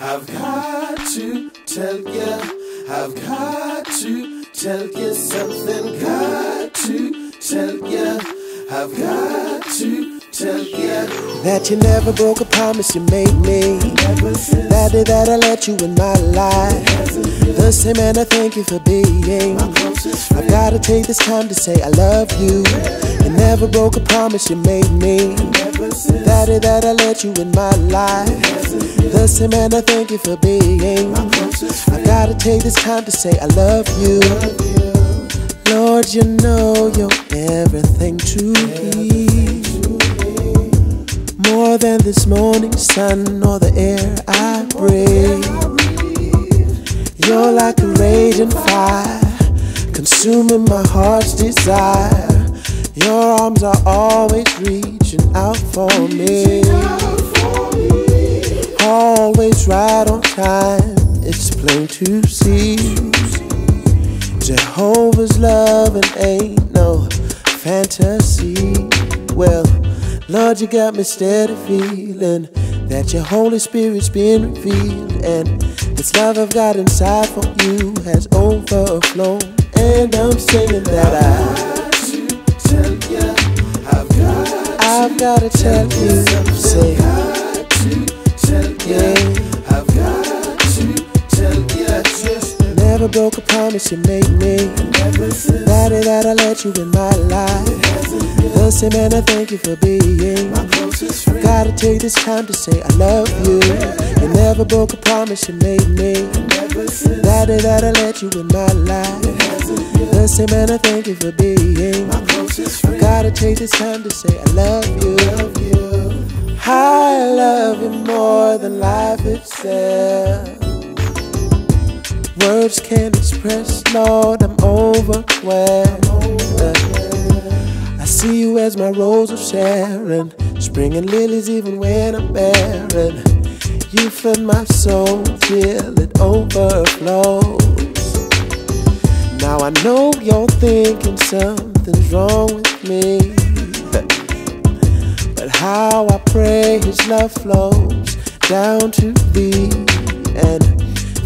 I've got to tell ya, I've got to tell ya something. Got to tell ya, I've got to tell ya that you never broke a promise you made me. That day that I let you in my life. The same man, I thank you for being. I've gotta take this time to say I love you. You never broke a promise you made me. That day that I let you in my life. The same man, I thank you for being. I gotta take this time to say I love you. Lord, you know you're everything to me. More than this morning sun or the air I breathe. You're like a raging fire, consuming my heart's desire. Your arms are always reaching out for me. Always right on time, it's plain to see. Jehovah's love and ain't no fantasy. Well, Lord, you got me steady feeling that your Holy Spirit's been revealed, and this love I've got inside for you has overflown. And I'm singing that I. gotta tell you, say, got to tell yeah. Never broke a promise you made me. That day that I let you in my life. The same man, I thank you for being. I gotta take this time to say I love you. You never broke a promise you made me. That day that I let you in my life. The same man, I thank you for being. I gotta take this time to say I love you. I love you more than life itself. Words can't express, Lord, I'm overwhelmed. I see you as my rose of Sharon, springing lilies even when I'm barren. You fill my soul till it overflows. Now I know you're thinking something's wrong with me. But how I pray His love flows down to thee and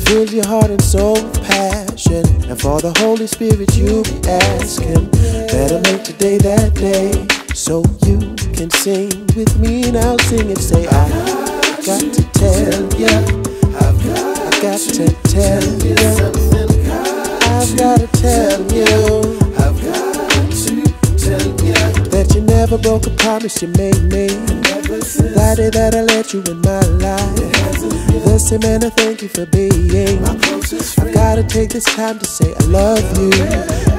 fills your heart and soul with passion. And for the Holy Spirit, you be asking. Better make today that day so you can sing with me. Now sing and say, I got to tell ya. I've got to tell ya. I've got to tell you. That you never broke a promise you made me. That day that I let you in my life. Same man, I thank you for being. I gotta take this time to say I love you.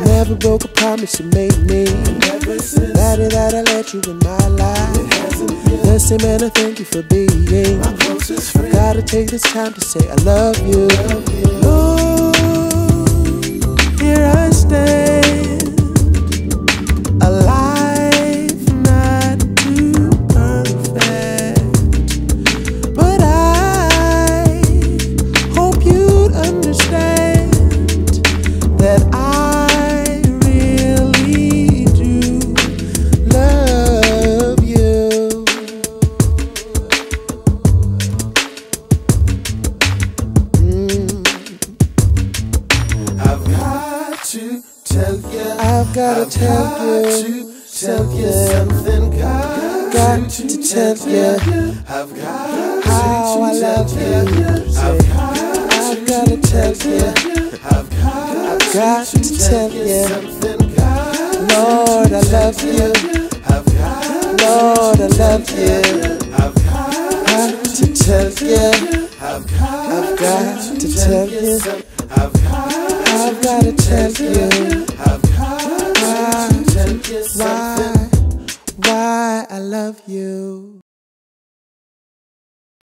Never broke a promise you made me. That day that I let you in my life. Same man, I thank you for being. I gotta take this time to say I love you. Lord, here I stand. Tell ya. I've gotta I've tell got you to tell you something. Got, Got to tell you I've got how I to love tell you. you. I've got I've gotta tell you. I've got, got to tell you. something. Lord, I love you. I've got Lord, I love you. I've got Got to tell you. I've got to you. I've I've tell you.